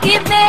give me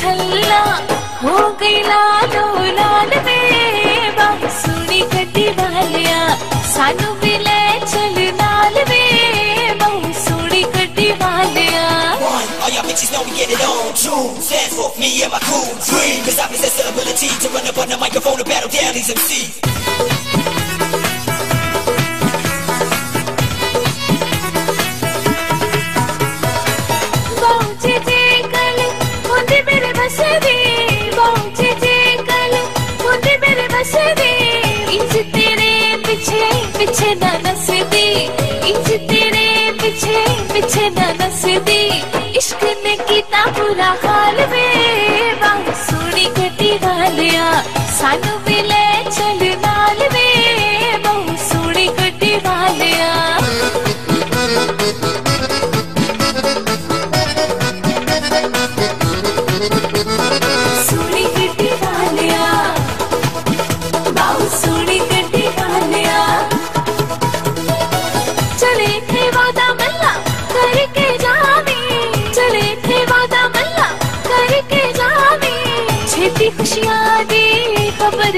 छल्ला हो गई लालो लाल वे बाहु सुनी गड्डी वालिया सानू भी ले चल नाल वे बाहु सुनी गड्डी Walia One, all y'all bitches know we get it on. Two, stands for me and my crew. Three, cause I possess the ability to run up on the microphone and battle down these MCs. पीछे न नसदी। इश्क ने कीता बुरा हाल वे। बाहु सोनी गड्डी वालिया सानू भी ले चल